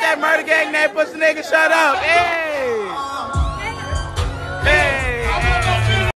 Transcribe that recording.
that murder gang name, pussy nigga, shut up. Yeah.